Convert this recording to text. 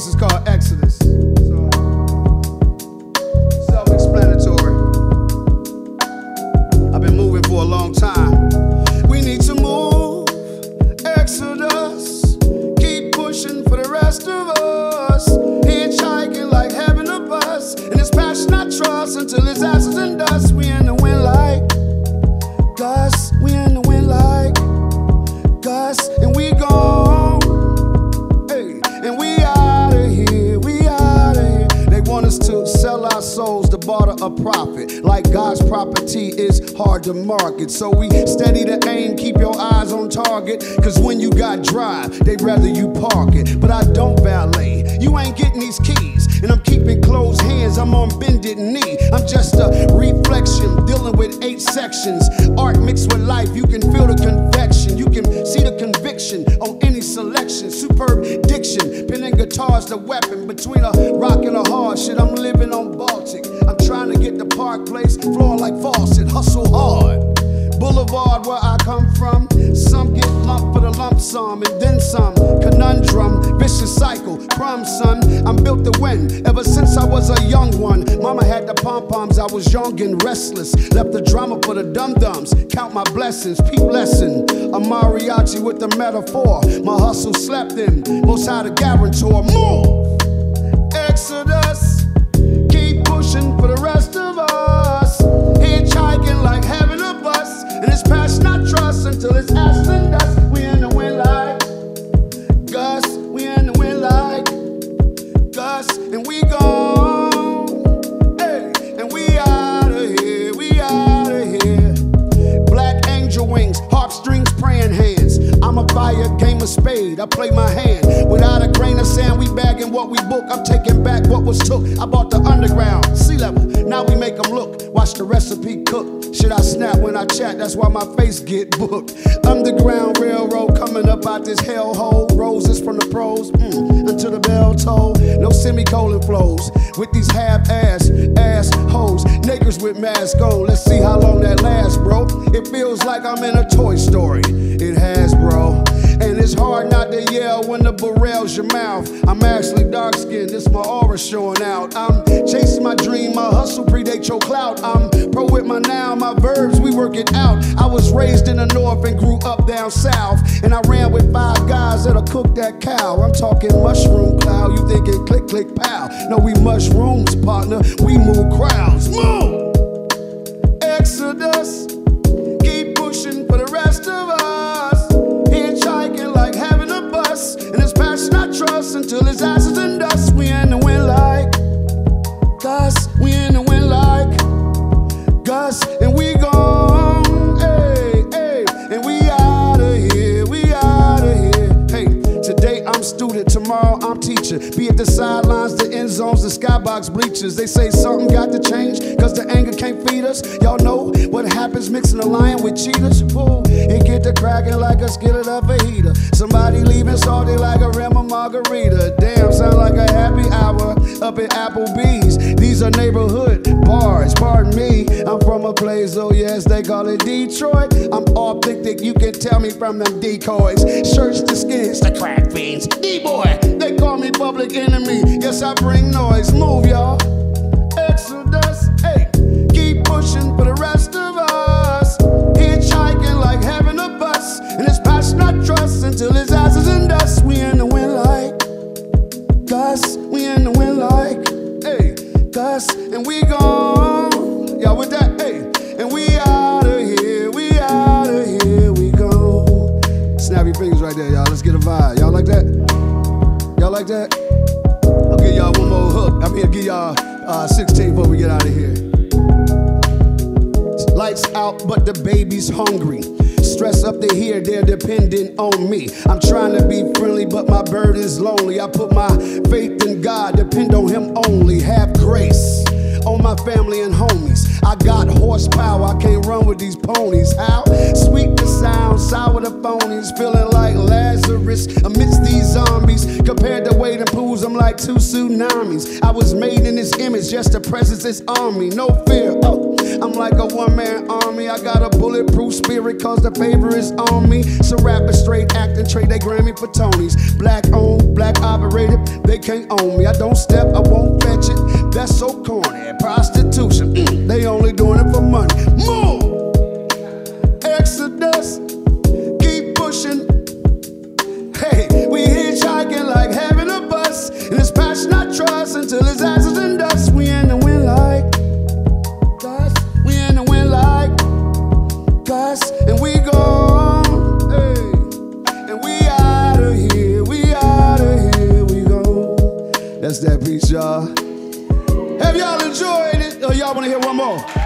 piece is called Exodus. So, self-explanatory. I've been moving for a long time. We need to move. Exodus. Keep pushing for the rest of us. Hitchhiking like having a bus. And passion I trust until it's ashes and dust. We profit. Like God's property is hard to market. So we steady to aim, keep your eyes on target. Cause when you got drive, they'd rather you park it. But I don't valet. You ain't getting these keys. And I'm keeping closed hands, I'm on bended knee. I'm just a reflection, dealing with eight sections. Art mixed with life, you can feel the convection. You can see the conviction on any selection. Superb diction, pen and guitar's the weapon. Between a rock and a hard shit, I'm son. I'm built to win ever since I was a young one. Mama had the pom poms, I was young and restless. Left the drama for the dum dums. Count my blessings, peep lesson. A mariachi with the metaphor. My hustle slept in, most how to guarantor. Move! And we gone. A game of spade. I play my hand. Without a grain of sand, we bagging what we book. I'm taking back what was took. I bought the underground, sea level. Now we make them look. Watch the recipe cook. Shit, I snap when I chat. That's why my face get booked. Underground railroad coming up out this hellhole. Roses from the pros mm, until the bell toll. No semicolon flows with these half-ass ass hoes. Niggas with masks on. Let's see how long that lasts, bro. It feels like I'm in a your mouth. I'm actually dark skinned, this my aura showing out. I'm chasing my dream, my hustle predate your clout. I'm pro with my now, my verbs, we work it out. I was raised in the north and grew up down south. And I ran with five guys that'll cook that cow. I'm talking mushroom cloud, you thinking click, click, pow. No, we mushrooms, partner, we move crowds. Move! Exodus. Student. Tomorrow I'm teacher. Be at the sidelines, the end zones, the skybox bleachers. They say something got to change. Cause the anger can't feed us. Y'all know what happens mixing a lion with cheetahs. Whoa, it get to cracking like a skillet of a heater. Somebody leaving salty like a rim of margarita. Damn, sound like a happy hour up at Applebee's. These are neighborhood bars, pardon a place, oh yes, they call it Detroit. I'm authentic, you can tell me from them decoys. Shirts to skins, the crack fiends. D-boy, they call me public enemy. Yes, I bring noise. Move, y'all. Exodus, hey, keep pushing for the rest of us. Hitchhiking like having a bus, and it's passion I trust until it's ashes that? I'll give y'all one more hook. I'm here to give y'all uh, 16 before we get out of here. Lights out, but the baby's hungry. Stress up to here, they're dependent on me. I'm trying to be friendly, but my bird is lonely. I put my faith in God, depend on Him only. Have grace on my family and homies. I got horsepower, I can't run with these ponies. How sweet sound, sour the phonies. Feeling like Lazarus amidst these zombies. Compared to wading pools, I'm like two tsunamis. I was made in this image, just the presence is on me. No fear. Oh, I'm like a one man army. I got a bulletproof spirit, cause the favor is on me. So rapping straight acting, trade they Grammy for Tonys. Black owned, black operated, they can't own me. I don't step, I won't fetch it. Go. That's